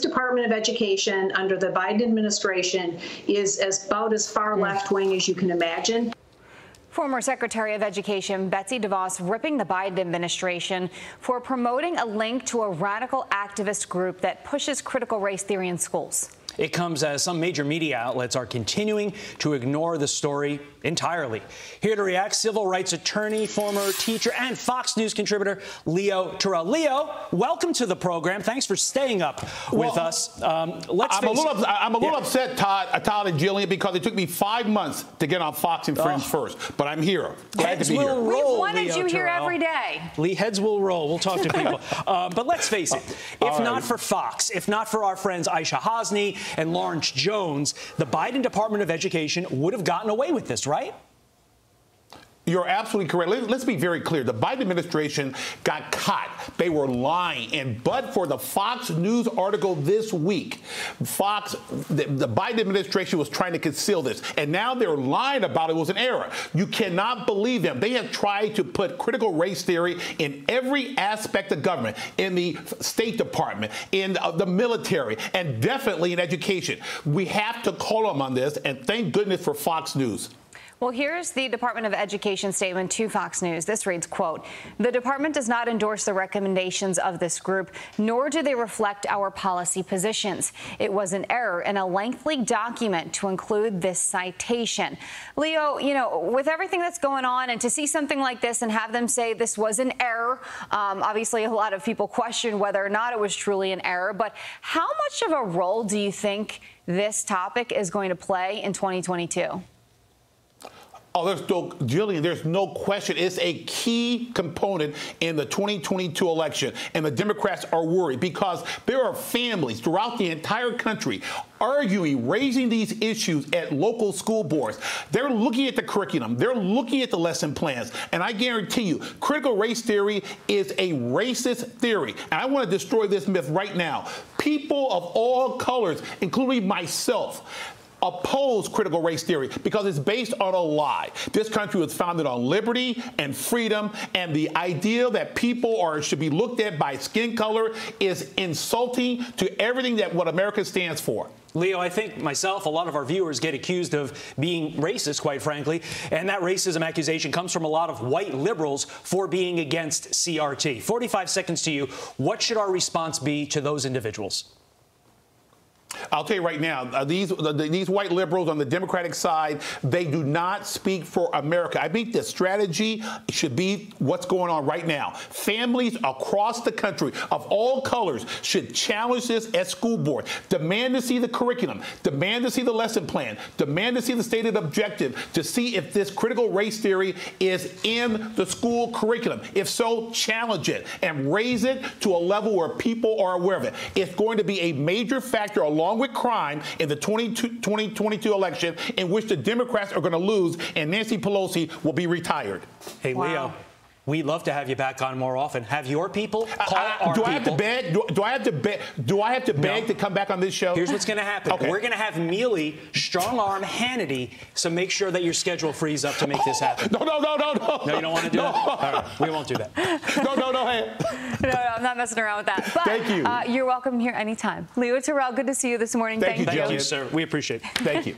Department of Education under the Biden administration is as about as far hmm. left wing as you can imagine. Former Secretary of Education Betsy DeVos ripping the Biden administration for promoting a link to a radical activist group that pushes critical race theory in schools. It comes as some major media outlets are continuing to ignore the story entirely. Here to react, civil rights attorney, former teacher, and Fox News contributor Leo Terrell. Leo, welcome to the program. Thanks for staying up with well, us. Um, let's I'm a little, it. I'm a little yeah. upset, Todd, uh, Todd and Jillian, because it took me five months to get on Fox and Friends oh. first. But I'm here. Glad heads to be will here. roll. We wanted Leo you here every day. Lee, heads will roll. We'll talk to people. uh, but let's face it, if right. not for Fox, if not for our friends Aishah Hasnie and Lawrence Jones, the Biden Department of Education would have gotten away with this, right? You're absolutely correct. Let's be very clear. The Biden administration got caught. They were lying. And but for the Fox News article this week, Fox, the, the, Biden administration was trying to conceal this. And now they're lying about it was an error. You cannot believe them. They have tried to put critical race theory in every aspect of government, in the State Department, in uh, the military, and definitely in education. We have to call them on this. And thank goodness for Fox News. Well, here's the Department of Education statement to Fox News. This reads, quote, the department does not endorse the recommendations of this group, nor do they reflect our policy positions. It was an error in a lengthy document to include this citation. Leo, you know, with everything that's going on and to see something like this and have them say this was an error, um, obviously a lot of people question whether or not it was truly an error, but how much of a role do you think this topic is going to play in 2022? Oh, there's no, Jillian, there's no question. It's a key component in the 2022 election. And the Democrats are worried because there are families throughout the entire country arguing, raising these issues at local school boards. They're looking at the curriculum, they're looking at the lesson plans. And I guarantee you, critical race theory is a racist theory. And I want to destroy this myth right now. People of all colors, including myself, oppose critical race theory because it's based on a lie. This country was founded on liberty and freedom, and the idea that people are should be looked at by skin color is insulting to everything that what America stands for. Leo, I think myself, a lot of our viewers get accused of being racist, quite frankly, and that racism accusation comes from a lot of white liberals for being against CRT. 45 seconds to you. What should our response be to those individuals? I'll tell you right now, uh, these the, these white liberals on the Democratic side, they do not speak for America. I think the strategy should be what's going on right now. Families across the country of all colors should challenge this at school board. Demand to see the curriculum, demand to see the lesson plan, demand to see the stated objective to see if this critical race theory is in the school curriculum. If so, challenge it and raise it to a level where people are aware of it. It's going to be a major factor along along with crime in the 2022 election in which the Democrats are going to lose and Nancy Pelosi will be retired. Hey, wow. Leo. We'd love to have you back on more often. Have your people call uh, our do I have to beg? Do, do, I have to beg? Do I have to beg no. to come back on this show? Here's what's going to happen. Okay. We're going to have Mele strong arm Hannity, so make sure that your schedule frees up to make this happen. No, no, no, no, no. No, you don't want to do no. that. All right, we won't do that. no, no, no. Hey. No, no, I'm not messing around with that. But, Thank you. Uh, you're welcome here anytime. Leo Terrell, good to see you this morning. Thank, Thank you, Thank you, sir. We appreciate it. Thank you.